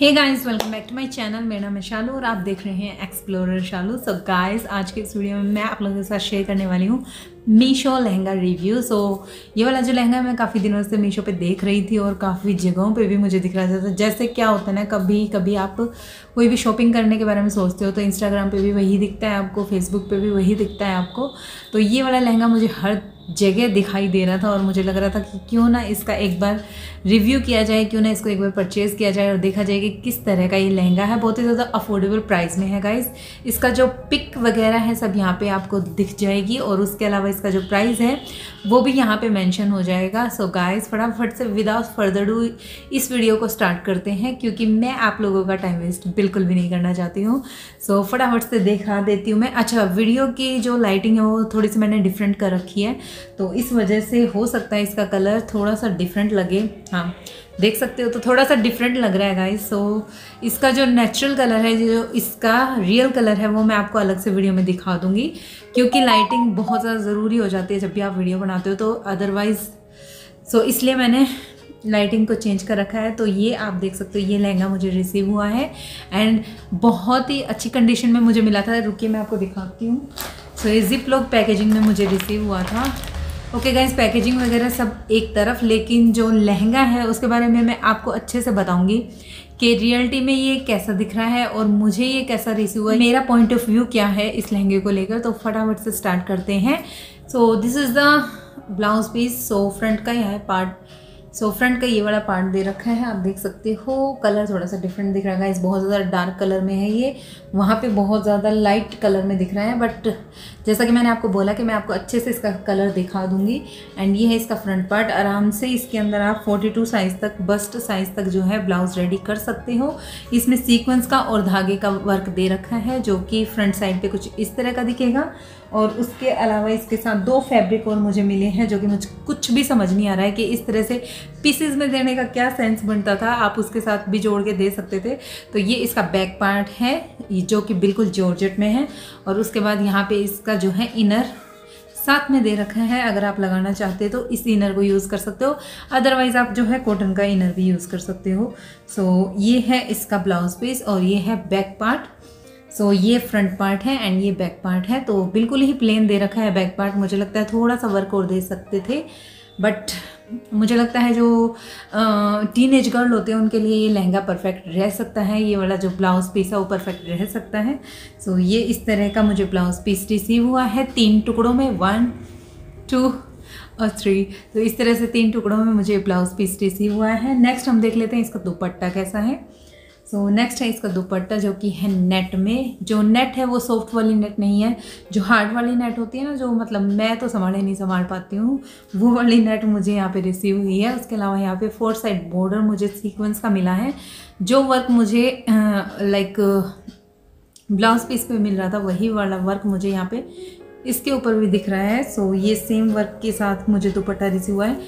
Hey guys welcome back to my channel मेरा नाम है शालू और आप देख रहे हैं एक्सप्लोरर शालू। सो गाइस आज के इस वीडियो में मैं आप लोगों के साथ शेयर करने वाली हूँ मीशो लहंगा रिव्यू सो ये वाला जो लहंगा मैं काफ़ी दिनों से मीशो पे देख रही थी और काफ़ी जगहों पे भी मुझे दिख रहा था। जैसे क्या होता है ना, कभी कभी आप कोई भी शॉपिंग करने के बारे में सोचते हो तो इंस्टाग्राम पे भी वही दिखता है आपको फेसबुक पे भी वही दिखता है आपको। तो ये वाला लहंगा मुझे हर जगह दिखाई दे रहा था और मुझे लग रहा था कि क्यों ना इसका एक बार रिव्यू किया जाए, क्यों ना इसको एक बार परचेज़ किया जाए और देखा जाए कि किस तरह का ये लहंगा है। बहुत ही ज़्यादा अफोर्डेबल प्राइस में है गाइस इसका जो पिक वगैरह है सब यहाँ पे आपको दिख जाएगी और उसके अलावा इसका जो प्राइस है वो भी यहाँ पे मेंशन हो जाएगा। सो गाइस फटाफट से विदाउट फर्दर डू इस वीडियो को स्टार्ट करते हैं क्योंकि मैं आप लोगों का टाइम वेस्ट बिल्कुल भी नहीं करना चाहती हूँ। सो so, फटाफट से देखा देती हूँ मैं। अच्छा वीडियो की जो लाइटिंग है वो थोड़ी सी मैंने डिफरेंट कर रखी है। तो इस वजह से हो सकता है इसका कलर थोड़ा सा डिफरेंट लगे। हाँ देख सकते हो तो थोड़ा सा डिफरेंट लग रहा है गाइस सो so, इसका जो नेचुरल कलर है जो इसका रियल कलर है वो मैं आपको अलग से वीडियो में दिखा दूँगी क्योंकि लाइटिंग बहुत ज़्यादा ज़रूरी हो जाती है जब भी आप वीडियो बनाते हो तो अदरवाइज़ सो so, इसलिए मैंने लाइटिंग को चेंज कर रखा है. तो ये आप देख सकते हो ये लहंगा मुझे रिसीव हुआ है एंड बहुत ही अच्छी कंडीशन में मुझे मिला था। रुकिए मैं आपको दिखाती हूँ. सो so, ये जिप लॉक पैकेजिंग में मुझे रिसीव हुआ था। ओके गाइज़ पैकेजिंग वगैरह सब एक तरफ़, लेकिन जो लहंगा है, उसके बारे में मैं आपको अच्छे से बताऊँगी कि रियलिटी में ये कैसा दिख रहा है और मुझे ये कैसा रिसीव हुआ मेरा पॉइंट ऑफ़ व्यू क्या है इस लहंगे को लेकर? तो फटाफट से स्टार्ट करते हैं। So this is the blouse piece so front का यह है पार्ट सो फ्रंट का ये वाला पार्ट दे रखा है। आप देख सकते हो कलर थोड़ा सा डिफरेंट दिख रहा है इस बहुत ज़्यादा डार्क कलर में है ये। वहाँ पे बहुत ज़्यादा लाइट कलर में दिख रहा है बट जैसा कि मैंने आपको बोला कि मैं आपको अच्छे से इसका कलर दिखा दूँगी। एंड ये है इसका फ्रंट पार्ट आराम से इसके अंदर आप 42 साइज़ तक बस्ट साइज़ तक जो है ब्लाउज रेडी कर सकते हो। इसमें सीक्वेंस का और धागे का वर्क दे रखा है, जो कि फ्रंट साइड पे कुछ इस तरह का दिखेगा। और उसके अलावा इसके साथ दो फैब्रिक और मुझे मिले हैं, जो कि मुझे कुछ भी समझ नहीं आ रहा है कि इस तरह से पीसेज में देने का क्या सेंस बनता था आप उसके साथ भी जोड़ के दे सकते थे। तो ये इसका बैक पार्ट है जो कि बिल्कुल जॉर्जेट में है। और उसके बाद यहाँ पे इसका जो है इनर साथ में दे रखा है अगर आप लगाना चाहते हो तो इस इनर को यूज़ कर सकते हो। अदरवाइज़ आप जो है कॉटन का इनर भी यूज़ कर सकते हो। सो so, ये है इसका ब्लाउज पीस और ये है बैक पार्ट सो so, ये फ्रंट पार्ट है एंड ये बैक पार्ट है। तो बिल्कुल ही प्लेन दे रखा है बैक पार्ट मुझे लगता है थोड़ा सा वर्क और दे सकते थे। बट मुझे लगता है जो टीन एज गर्ल होते हैं उनके लिए ये लहंगा परफेक्ट रह सकता है ये वाला जो ब्लाउज़ पीस है वो परफेक्ट रह सकता है। सो so, ये इस तरह का मुझे ब्लाउज़ पीस रिसीव हुआ है तीन टुकड़ों में वन टू और थ्री तो इस तरह से तीन टुकड़ों में मुझे ब्लाउज़ पीस रिसीव हुआ है। नेक्स्ट हम देख लेते हैं इसका दुपट्टा कैसा है। सो so, नेक्स्ट है इसका दुपट्टा जो कि है नेट में। जो नेट है वो सॉफ्ट वाली नेट नहीं है। जो हार्ड वाली नेट होती है ना जो मतलब मैं तो संभाले नहीं संभाल पाती हूँ वो वाली नेट मुझे यहाँ पे रिसीव हुई है। उसके अलावा यहाँ पे फोर साइड बॉर्डर मुझे सीक्वेंस का मिला है। जो वर्क मुझे लाइक ब्लाउज पीस पे मिल रहा था वही वाला वर्क मुझे यहाँ पे इसके ऊपर भी दिख रहा है। सो so, ये सेम वर्क के साथ मुझे दुपट्टा रिसीव हुआ है।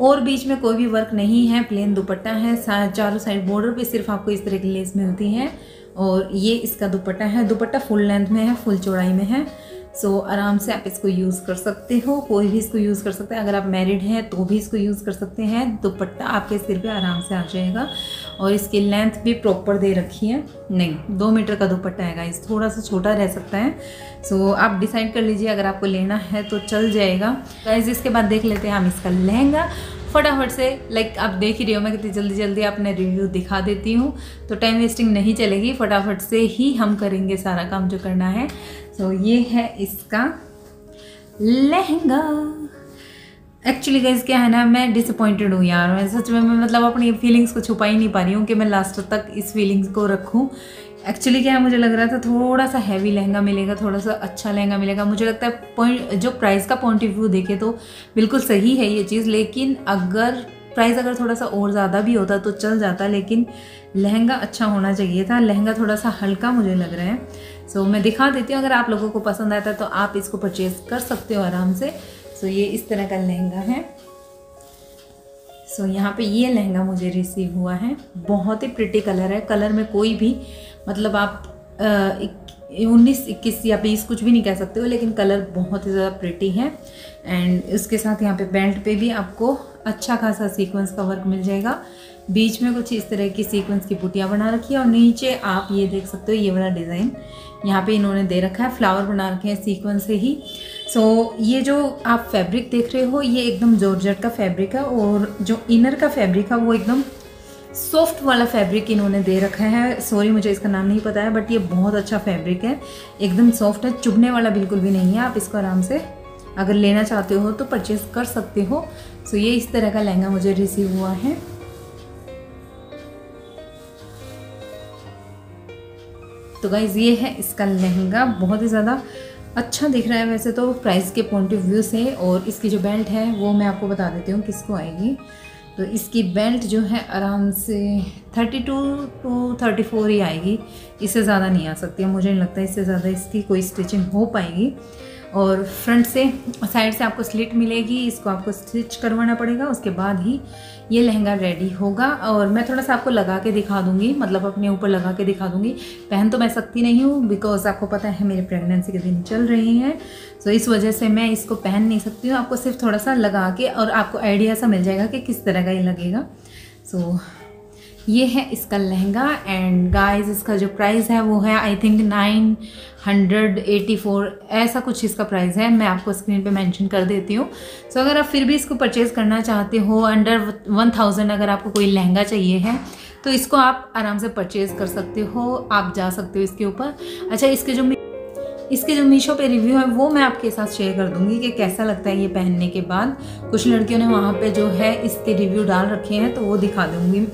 और बीच में कोई भी वर्क नहीं है प्लेन दुपट्टा है चारों साइड बॉर्डर पे सिर्फ़ आपको इस तरह की लेस मिलती है। और ये इसका दुपट्टा है दुपट्टा फुल लेंथ में है फुल चौड़ाई में है। सो so, आराम से आप इसको यूज़ कर सकते हो कोई भी इसको यूज़ कर सकते हैं। अगर आप मैरिड हैं तो भी इसको यूज़ कर सकते हैं। दुपट्टा आपके सिर पे आराम से आ जाएगा। और इसकी लेंथ भी प्रॉपर दे रखी है। नहीं दो मीटर का दुपट्टा है गाइस थोड़ा सा छोटा रह सकता है। सो so, आप डिसाइड कर लीजिए अगर आपको लेना है तो चल जाएगा। गाइस इसके बाद देख लेते हैं हम इसका लहंगा। फटाफट से लाइक आप देख ही रहे हो मैं कितनी जल्दी जल्दी अपने रिव्यू दिखा देती हूँ। तो टाइम वेस्टिंग नहीं चलेगी। फटाफट से ही हम करेंगे सारा काम जो करना है। सो so, ये है इसका लहंगा। एक्चुअली गाइज़ क्या है ना मैं डिसअपॉइंटेड हूँ यार। मैं सच में मैं मतलब अपनी फीलिंग्स को छुपा ही नहीं पा रही हूँ कि मैं लास्ट तक इस फीलिंग्स को रखूँ। एक्चुअली क्या है मुझे लग रहा था थोड़ा सा हैवी लहंगा मिलेगा थोड़ा सा अच्छा लहंगा मिलेगा। मुझे लगता है पॉइंट जो प्राइस का पॉइंट ऑफ़ व्यू देखे तो बिल्कुल सही है ये चीज़। लेकिन अगर प्राइस अगर थोड़ा सा और ज़्यादा भी होता तो चल जाता लेकिन लहंगा अच्छा होना चाहिए था। लहंगा थोड़ा सा हल्का मुझे लग रहा है। सो so, मैं दिखा देती हूँ अगर आप लोगों को पसंद आता है तो आप इसको परचेज़ कर सकते हो आराम से। सो ये इस तरह का लहंगा है। सो यहाँ पे ये लहंगा मुझे रिसीव हुआ है। बहुत ही प्रिटी कलर है। कलर में कोई भी मतलब आप उन्नीस, इक्कीस या बीस कुछ भी नहीं कह सकते हो, लेकिन कलर बहुत ही ज़्यादा प्रिटी है। एंड उसके साथ यहाँ पे बेल्ट पे भी आपको अच्छा खासा सीक्वेंस का वर्क मिल जाएगा। बीच में कुछ इस तरह की सीक्वेंस की बुटियाँ बना रखी है और नीचे आप ये देख सकते हो, ये वाला डिज़ाइन यहाँ पे इन्होंने दे रखा है। फ्लावर बना रखे हैं सीक्वेंस से ही। सो so, ये जो आप फैब्रिक देख रहे हो ये एकदम जॉर्जेट का फैब्रिक है और जो इनर का फैब्रिक है वो एकदम सॉफ्ट वाला फैब्रिक इन्होंने दे रखा है। सॉरी मुझे इसका नाम नहीं पता है बट ये बहुत अच्छा फैब्रिक है। एकदम सॉफ्ट है चुभने वाला बिल्कुल भी नहीं है। आप इसको आराम से अगर लेना चाहते हो तो परचेज कर सकते हो। सो so, ये इस तरह का लहंगा मुझे रिसीव हुआ है। तो गाइज़ ये है इसका लहंगा। बहुत ही ज़्यादा अच्छा दिख रहा है वैसे तो प्राइस के पॉइंट ऑफ़ व्यू से और इसकी जो बेल्ट है वो मैं आपको बता देती हूँ किसको आएगी। तो इसकी बेल्ट जो है आराम से 32 टू 34 ही आएगी। इससे ज़्यादा नहीं आ सकती है, मुझे नहीं लगता इससे ज़्यादा इसकी कोई स्टिचिंग हो पाएगी। और फ्रंट से साइड से आपको स्लिट मिलेगी इसको आपको स्टिच करवाना पड़ेगा उसके बाद ही ये लहंगा रेडी होगा। और मैं थोड़ा सा आपको लगा के दिखा दूँगी मतलब अपने ऊपर लगा के दिखा दूँगी। पहन तो मैं सकती नहीं हूँ बिकॉज़ आपको पता है मेरे प्रेगनेंसी के दिन चल रहे हैं। सो इस वजह से मैं इसको पहन नहीं सकती हूँ। आपको सिर्फ़ थोड़ा सा लगा के और आपको आइडिया सा मिल जाएगा कि किस तरह का ये लगेगा। सो so, ये है इसका लहंगा एंड गाइस इसका जो प्राइस है वो है I think nine hundred eighty four ऐसा कुछ इसका प्राइस है मैं आपको स्क्रीन पे मेंशन कर देती हूँ। सो so, अगर आप फिर भी इसको परचेज़ करना चाहते हो अंडर वन थाउज़ेंड अगर आपको कोई लहंगा चाहिए है तो इसको आप आराम से परचेज़ कर सकते हो आप जा सकते हो इसके ऊपर। अच्छा इसके जो इसके जो मीशो पे रिव्यू है वो मैं आपके साथ शेयर कर दूँगी कि कैसा लगता है ये पहनने के बाद। कुछ लड़कियों ने वहाँ पे जो है इसके रिव्यू डाल रखे हैं तो वो दिखा दूँगी।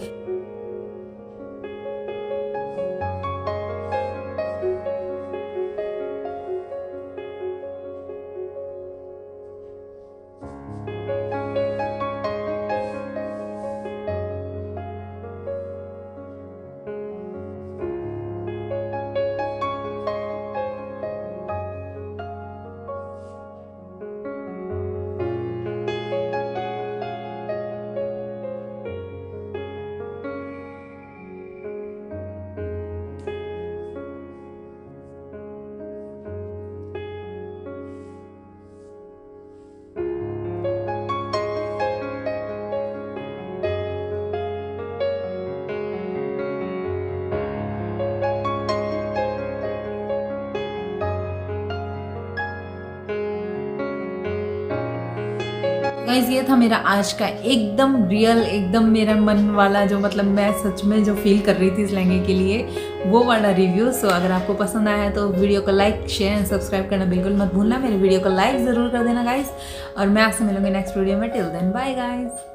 गाइज़ ये था मेरा आज का एकदम रियल एकदम मेरा मन वाला जो मतलब मैं सच में जो फील कर रही थी इस लहंगे के लिए, वो वाला रिव्यू सो अगर आपको पसंद आया तो वीडियो को लाइक शेयर एंड सब्सक्राइब करना बिल्कुल मत भूलना। मेरे वीडियो को लाइक ज़रूर कर देना गाइज़ और मैं आपसे मिलूँगी नेक्स्ट वीडियो में। Till then bye guys